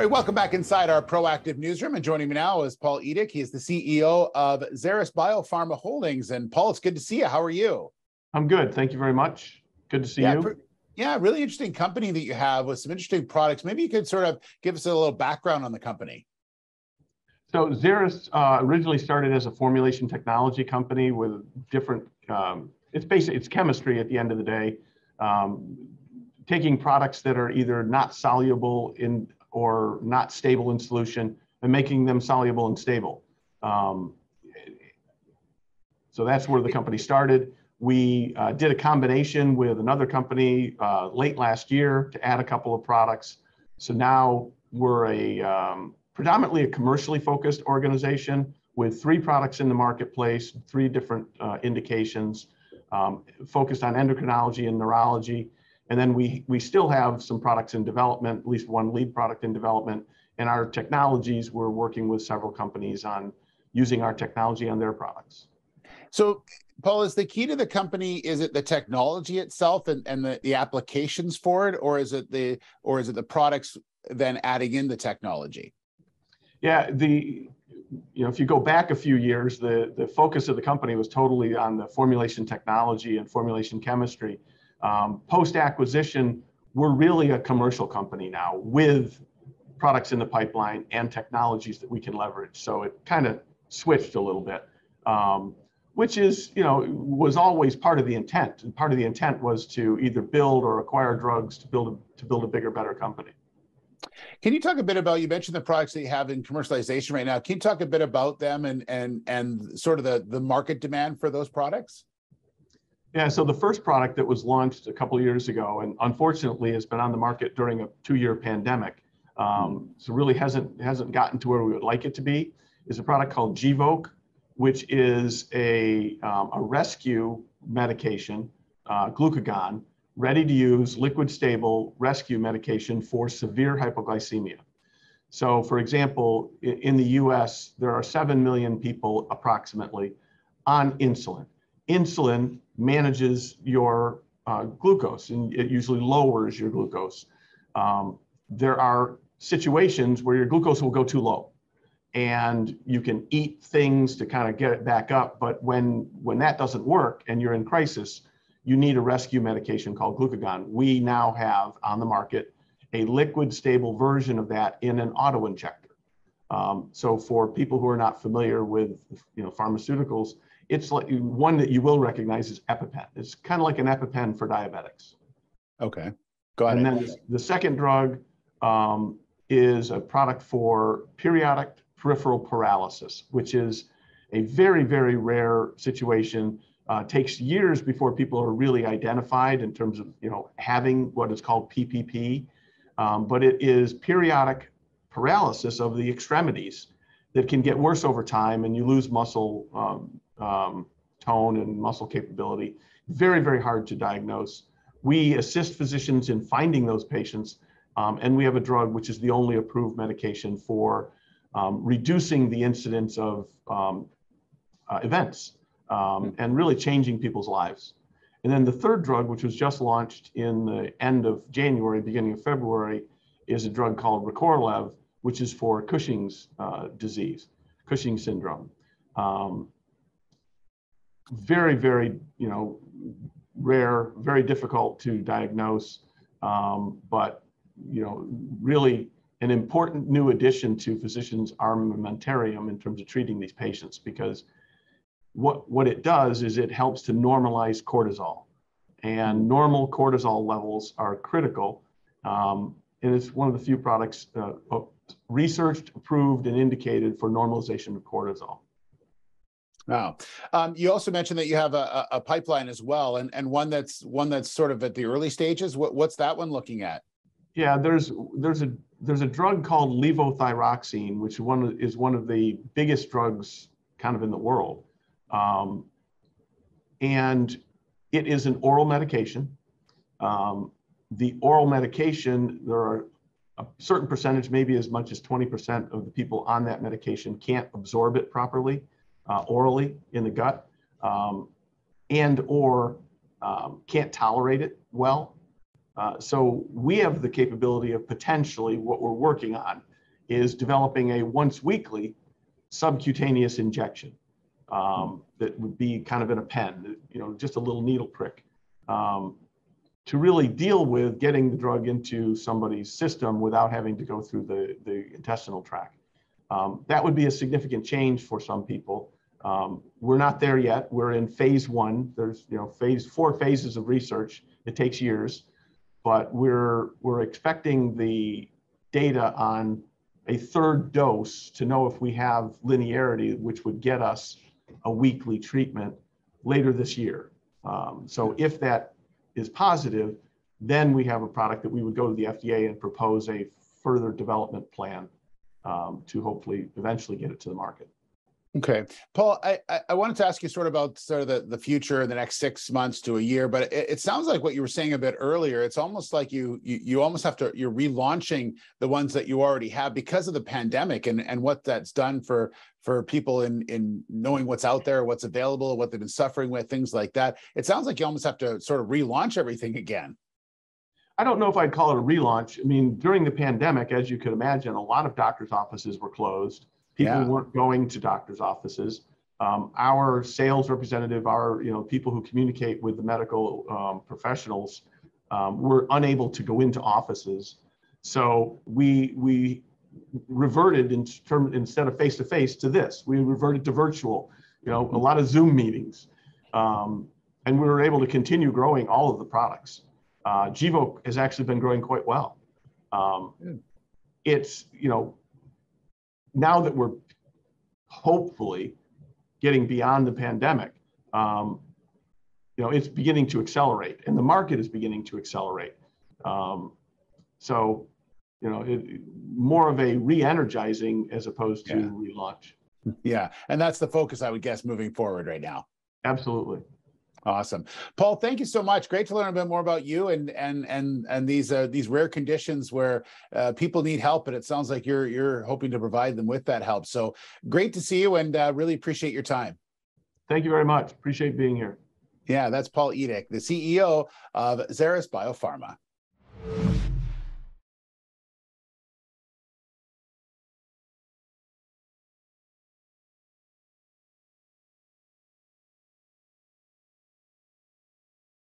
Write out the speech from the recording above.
All right, welcome back inside our proactive newsroom. And joining me now is Paul Edick. He is the CEO of Xeris Biopharma Holdings. And Paul, it's good to see you. How are you? I'm good. Thank you very much. Good to see yeah, you. yeah, really interesting company that you have with some interesting products. Maybe you could sort of give us a little background on the company. So Xeris uh, originally started as a formulation technology company with different. Um, it's basically it's chemistry at the end of the day, um, taking products that are either not soluble in or not stable in solution and making them soluble and stable. Um, so that's where the company started. We uh, did a combination with another company uh, late last year to add a couple of products. So now we're a um, predominantly a commercially focused organization with three products in the marketplace, three different uh, indications, um, focused on endocrinology and neurology. And then we, we still have some products in development, at least one lead product in development. And our technologies, we're working with several companies on using our technology on their products. So, Paul, is the key to the company, is it the technology itself and, and the, the applications for it, or is it the or is it the products then adding in the technology? Yeah, the you know, if you go back a few years, the, the focus of the company was totally on the formulation technology and formulation chemistry. Um, Post acquisition, we're really a commercial company now with products in the pipeline and technologies that we can leverage. So it kind of switched a little bit, um, which is, you know, was always part of the intent. And part of the intent was to either build or acquire drugs to build a, to build a bigger, better company. Can you talk a bit about you mentioned the products that you have in commercialization right now? Can you talk a bit about them and and and sort of the the market demand for those products? Yeah, so the first product that was launched a couple years ago, and unfortunately has been on the market during a two-year pandemic, um, so really hasn't hasn't gotten to where we would like it to be, is a product called Gvoke, which is a um, a rescue medication, uh, glucagon, ready to use, liquid stable rescue medication for severe hypoglycemia. So, for example, in the U.S., there are seven million people approximately on insulin insulin manages your uh, glucose and it usually lowers your glucose. Um, there are situations where your glucose will go too low and you can eat things to kind of get it back up. But when, when that doesn't work and you're in crisis, you need a rescue medication called glucagon. We now have on the market a liquid stable version of that in an auto injector. Um, so for people who are not familiar with you know, pharmaceuticals, it's like one that you will recognize is EpiPen. It's kind of like an EpiPen for diabetics. Okay, go ahead. And then the second drug um, is a product for periodic peripheral paralysis, which is a very, very rare situation. Uh, takes years before people are really identified in terms of you know having what is called PPP, um, but it is periodic paralysis of the extremities that can get worse over time, and you lose muscle um, um, tone and muscle capability. Very, very hard to diagnose. We assist physicians in finding those patients, um, and we have a drug which is the only approved medication for um, reducing the incidence of um, uh, events um, and really changing people's lives. And then the third drug, which was just launched in the end of January, beginning of February, is a drug called Recorlev, which is for Cushing's uh, disease, Cushing syndrome. Um, very, very, you know, rare, very difficult to diagnose, um, but, you know, really an important new addition to physicians' armamentarium in terms of treating these patients because what, what it does is it helps to normalize cortisol. And normal cortisol levels are critical. Um, and it's one of the few products uh, researched, approved, and indicated for normalization of cortisol. Wow. Um, you also mentioned that you have a, a, pipeline as well, and, and one that's one that's sort of at the early stages. What, what's that one looking at? Yeah, there's there's a there's a drug called levothyroxine, which one is one of the biggest drugs kind of in the world, um, and it is an oral medication. Um, the oral medication, there are a certain percentage, maybe as much as 20% of the people on that medication can't absorb it properly uh, orally in the gut um, and or um, can't tolerate it well. Uh, so we have the capability of potentially what we're working on is developing a once weekly subcutaneous injection um, that would be kind of in a pen, you know, just a little needle prick. Um, to really deal with getting the drug into somebody's system without having to go through the, the intestinal tract. Um, that would be a significant change for some people. Um, we're not there yet. We're in phase one. There's you know phase four phases of research. It takes years, but we're we're expecting the data on a third dose to know if we have linearity, which would get us a weekly treatment later this year. Um, so if that is positive, then we have a product that we would go to the FDA and propose a further development plan um, to hopefully eventually get it to the market. Okay, Paul, I, I wanted to ask you sort of about sort of the, the future in the next six months to a year, but it, it sounds like what you were saying a bit earlier. It's almost like you, you you almost have to you're relaunching the ones that you already have because of the pandemic and and what that's done for for people in in knowing what's out there, what's available, what they've been suffering with, things like that. It sounds like you almost have to sort of relaunch everything again. I don't know if I'd call it a relaunch. I mean, during the pandemic, as you could imagine, a lot of doctors' offices were closed People yeah. weren't going to doctors' offices. Um, our sales representative, our you know people who communicate with the medical um, professionals, um, were unable to go into offices. So we we reverted in term instead of face to face to this. We reverted to virtual. You know, a lot of Zoom meetings, um, and we were able to continue growing all of the products. Uh, Gvoke has actually been growing quite well. Um, it's you know now that we're hopefully getting beyond the pandemic, um, you know, it's beginning to accelerate, and the market is beginning to accelerate. Um, so, you know, it, more of a re-energizing as opposed to yeah. relaunch. Yeah, and that's the focus, I would guess, moving forward right now. Absolutely. Awesome, Paul. Thank you so much. Great to learn a bit more about you and and and and these uh, these rare conditions where uh, people need help, and it sounds like you're you're hoping to provide them with that help. So great to see you, and uh, really appreciate your time. Thank you very much. Appreciate being here. Yeah, that's Paul Edick, the CEO of Xeris Biopharma.